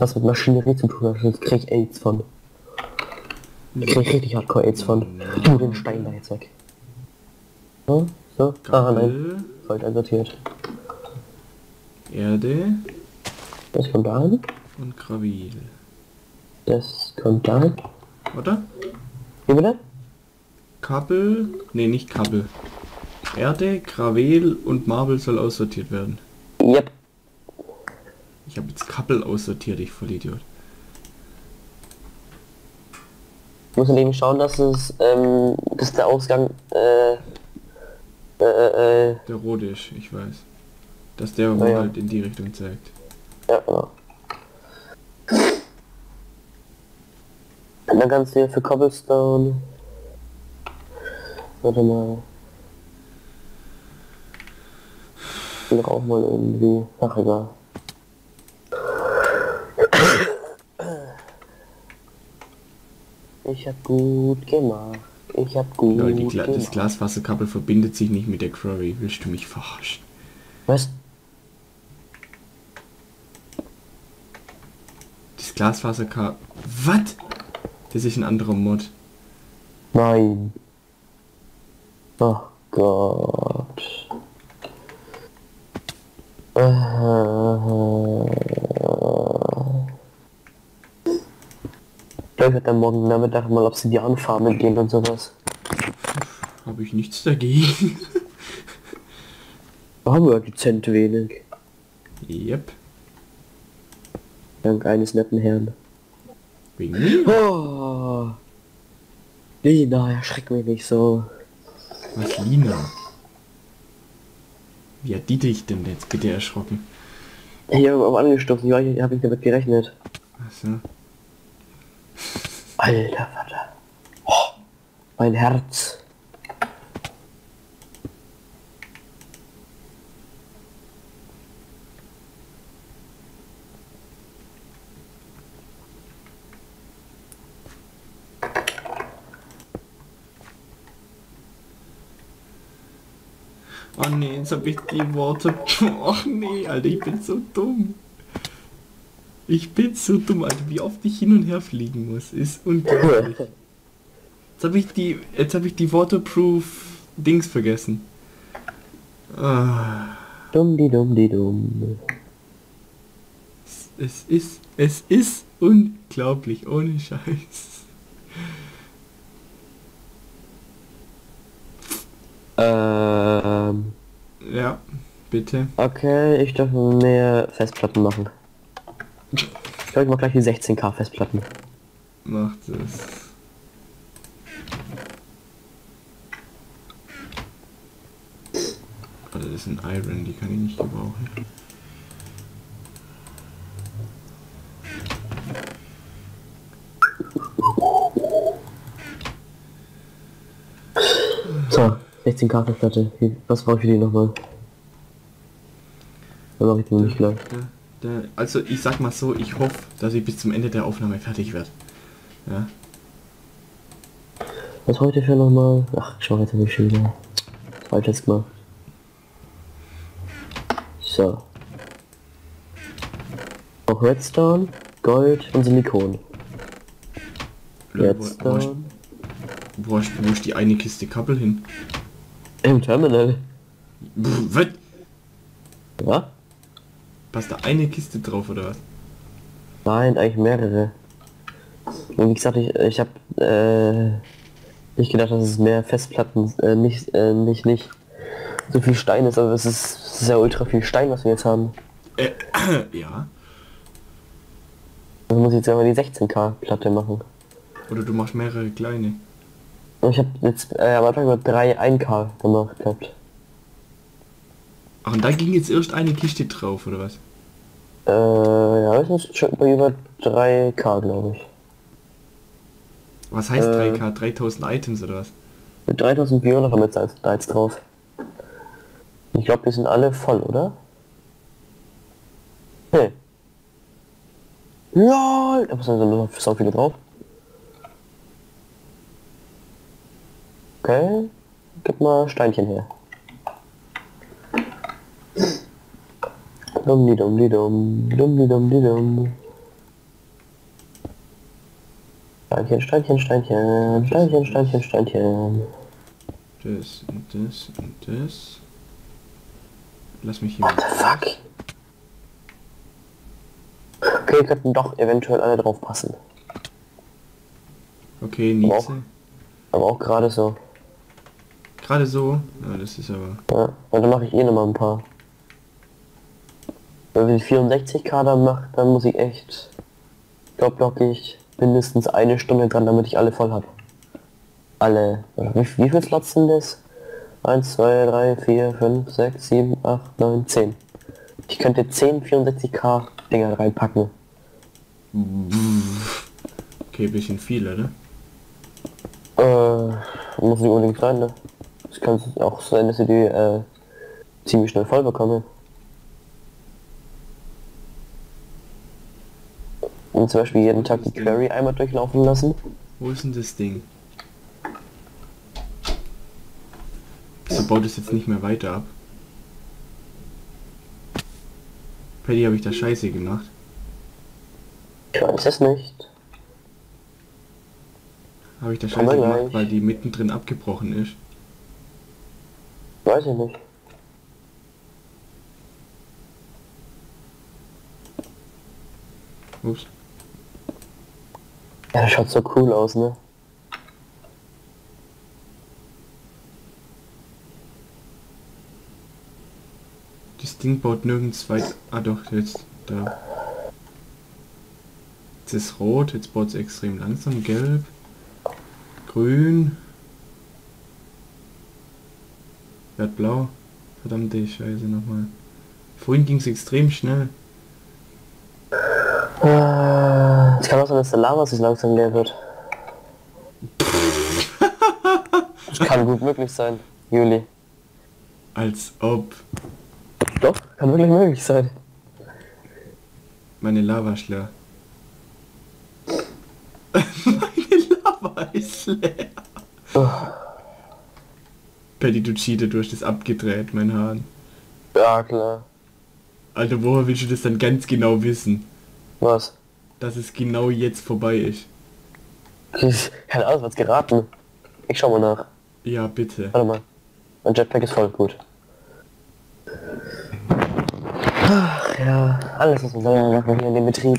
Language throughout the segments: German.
was mit Maschinerie zu tun hat, sonst krieg ich AIDS von. Ich krieg richtig hardcore AIDS von. Du den Stein da jetzt weg. So, so. Ah nein, falsch einsortiert. Erde Das kommt da hin. und Gravil. Das kommt da hin. Oder? Wie bitte? Kabel, nee, nicht Kabel. Erde, Gravel und Marble soll aussortiert werden. Yep. Ich habe jetzt Kabel aussortiert, ich Vollidiot. Ich muss eben schauen, dass es, ähm, dass der Ausgang, äh, äh, äh, Der rote ist, ich weiß. Dass der Na ja. halt in die Richtung zeigt. ja, genau. Und dann kannst du hier für Cobblestone. Warte mal. Ich will auch mal irgendwie. Ach egal. Ich hab gut gemacht. Ich hab gut die Gla das gemacht. Glasfaserkabel verbindet sich nicht mit der Quarry. Willst du mich verarschen? Was? Das Glasfaserkabel... Was? Das ist ein anderer Mod. Nein. Oh Gott. Ich werde dann morgen Nachmittag mal Obsidian farmen gehen und sowas. Habe ich nichts dagegen. Haben wir dezent wenig. yep. Dank eines netten Herrn. Wegen mir? Oh. Lina, erschreck mich nicht so. Was, Lina? Wie hat die dich denn jetzt bitte erschrocken? Ich habe auch angestoßen, ich habe ich damit gerechnet. Achso. Alter Vater. Oh, mein Herz. Oh nee, jetzt habe ich die Worte... Ach nee, Alter, ich bin so dumm. Ich bin so dumm, Alter, wie oft ich hin und her fliegen muss. Ist unglaublich. Jetzt habe ich die... Jetzt habe ich die Waterproof Dings vergessen. Ah, Dumm die dumm die dumm. es ist... Es ist unglaublich, ohne Scheiß. Ähm, Ja, bitte. okay, ich darf mehr Festplatten machen. Ich glaube, ich mach gleich die 16k Festplatten. Macht es. Oh, das ist ein Iron, die kann ich nicht gebrauchen. So, 16k Festplatte. Was brauche ich für die nochmal? Dann mache ich die nicht gleich. Da, also ich sag mal so, ich hoffe, dass ich bis zum Ende der Aufnahme fertig werde. Ja. Was heute für nochmal? Ach, schau jetzt habe ich schon wieder falsches gemacht. So. Auch Redstone, Gold und Silikon. Wo, wo, ist, Redstone. wo, ist, wo ist die eine Kiste Kabel hin? Im Terminal. Pff, Was? Ja? Passt da eine Kiste drauf oder was? Nein, eigentlich mehrere. Und wie gesagt, ich, ich habe äh, nicht gedacht, dass es mehr Festplatten, äh, nicht, äh, nicht, nicht so viel Stein ist, aber es ist, es ist ja ultra viel Stein, was wir jetzt haben. Äh, ja. Also muss ich jetzt aber die 16k Platte machen. Oder du machst mehrere kleine. Ich habe jetzt äh, am Anfang nur drei 1k gemacht gehabt. Ach, und da ging jetzt erst eine Kiste drauf, oder was? Äh, ja, es ist schon bei über 3k, glaube ich. Was heißt Äh. 3K? 3000 Items oder was? Mit 3400 haben wir jetzt da jetzt drauf. Ich glaube, die sind alle voll, oder? Hey. LOL! Da sind noch so viele drauf. Okay. Gib mal Steinchen her. Dumm die dumm die dumm, dumm die dumm die dumm. Steinchen, Steinchen, Steinchen, Steinchen, Steinchen, Steinchen. Das und das und das. Lass mich hier What the fuck? Okay, könnten doch eventuell alle drauf passen. Okay, Aber auch- Nietzsche. Aber auch gerade so. Gerade so. Ja, das ist aber. Ja, und dann mache ich eh noch mal ein paar. Wenn ich 64 Kader mache, dann muss ich echt, glaub block ich mindestens eine Stunde dran, damit ich alle voll habe. Alle. Wie, wie viele Slots sind das? 1, 2, 3, 4, 5, 6, 7, 8, 9, 10. Ich könnte 10 64k Dinger reinpacken. Okay, bisschen viel, oder? Äh, muss nicht unbedingt sein, ne? Es kann auch sein, dass ich die äh, ziemlich schnell voll bekomme. Und zum Beispiel jeden Tag die Query einmal durchlaufen lassen. Wo ist denn das Ding? Wieso baut es jetzt nicht mehr weiter ab? Paddy, habe ich da Scheiße gemacht? Ich weiß es nicht. Habe ich da Scheiße gemacht, gleich. weil die mittendrin abgebrochen ist? Weiß ich nicht. Ups. Ja, das schaut so cool aus, ne? Das Ding baut nirgends weit. Ah doch, jetzt da. Jetzt ist rot, jetzt baut es extrem langsam. Gelb. Grün. Wird blau. Verdammte Scheiße nochmal. Vorhin ging es extrem schnell. Ah, Es kann auch sein, dass der Lava sich langsam leer wird. Das kann gut möglich sein, Juli. Als ob Doch, kann wirklich möglich sein. meine Lava ist leer. meine Lava ist leer. Oh, Paddy, du cheatet, du hast das abgedreht, mein Hahn. ja, klar. Alter, woher willst du das dann ganz genau wissen? Was? Dass es genau jetzt vorbei ist. Keine Ahnung, was geraten. Ich schau mal nach. Ja, bitte. Warte mal. Mein Jetpack ist voll gut. Ach ja, alles was man selber macht, hier in dem Betrieb.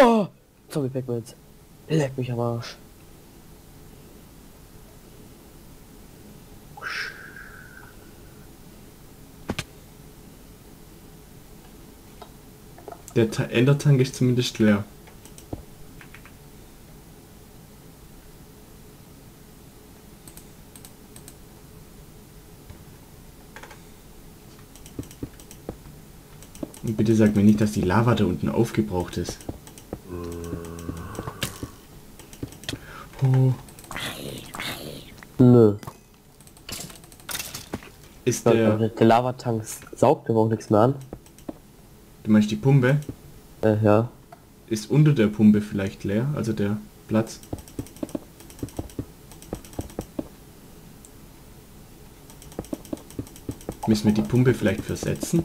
Oh! Zombie Packmans. Leck mich am Arsch. Der Ta Endertank ist zumindest leer. Und bitte sag mir nicht, dass die Lava da unten aufgebraucht ist. Oh, Nö. ist Der, der... der Lavatank saugt aber auch nichts mehr an. Du meinst die Pumpe? Äh, ja. Ist unter der Pumpe vielleicht leer, also der Platz? Müssen wir die Pumpe vielleicht versetzen?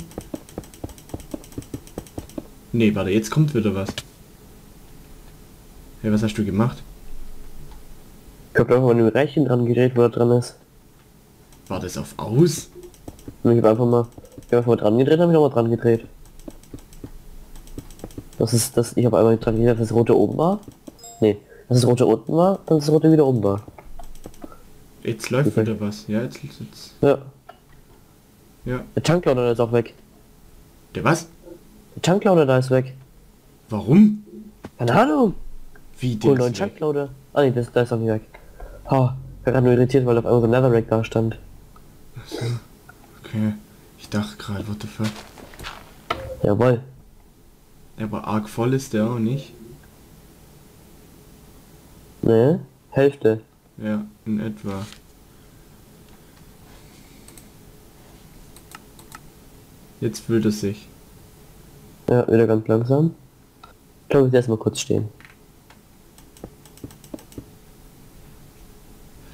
Nee, warte, jetzt kommt wieder was. Hey, was hast du gemacht? Ich hab einfach an dem Rädchen dran gedreht, wo er dran ist. War das auf aus? Ich hab einfach mal, ich hab einfach mal dran gedreht, hab ich nochmal dran gedreht. Das ist das, ich habe einmal gedreht, dass das rote oben war. Nee, dass das rote unten war, dann das rote wieder oben war. Jetzt läuft Okay. wieder was. Ja, jetzt, jetzt. Ja. Ja. Der Chunkloader ist auch weg. Der was? Der Chunkloader da ist weg. Warum? Keine Ahnung. Wie der neuen ist weg? Chunkloader. Ah nee, das, da ist auch nicht weg. Ha, ich war gerade nur irritiert, weil auf einmal so ein Netherrack da stand. Okay. Ich dachte gerade, what the fuck. Jawohl. Aber arg voll ist der auch nicht. Ne? Hälfte. Ja, in etwa. Jetzt fühlt es sich. Ja, wieder ganz langsam. Ich glaube, ich erstmal kurz stehen.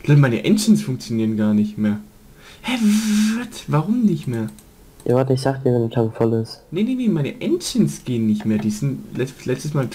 Leute, meine Engines funktionieren gar nicht mehr. Hä, was? Warum nicht mehr? Ja, warte, ich sag dir, wenn der Tank voll ist. Nee, nee, nee, meine Engines gehen nicht mehr. Die sind letzt, letztes Mal